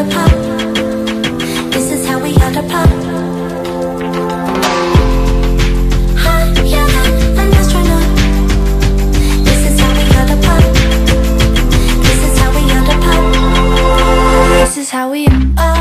This is how we are. Higher than an astronaut. This is how we. This is how we. This is how we. Oh.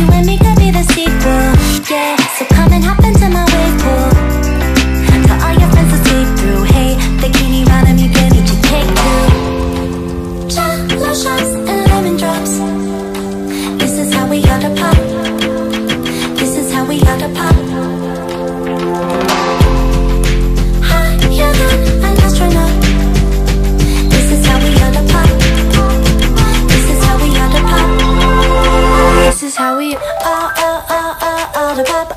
You and me could be the sequel, yeah So come and hop into my wave pool all your friends see through. Hey, and lemon drops. This is how we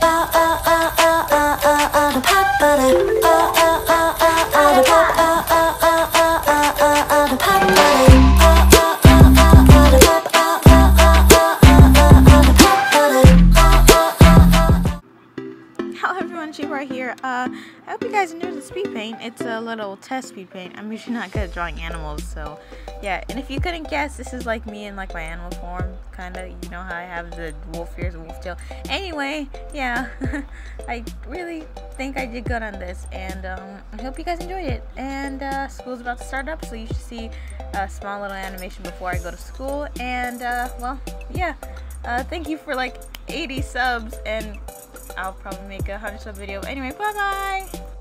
ought to pop. Ought ought ought ought Hello everyone, Cheaper here. Uh, I hope you guys enjoyed the speed paint. It's a little test speed paint. I'm usually not good at drawing animals, so yeah. And if you couldn't guess, this is like me in like my animal form, kind of. You know how I have the wolf ears and wolf tail. Anyway, yeah, I really think I did good on this, and um, I hope you guys enjoyed it. And uh, school's about to start up, so you should see a small little animation before I go to school. And uh, well, yeah. Uh, thank you for like 80 subs and I'll probably make a 100 sub video. Anyway, bye bye!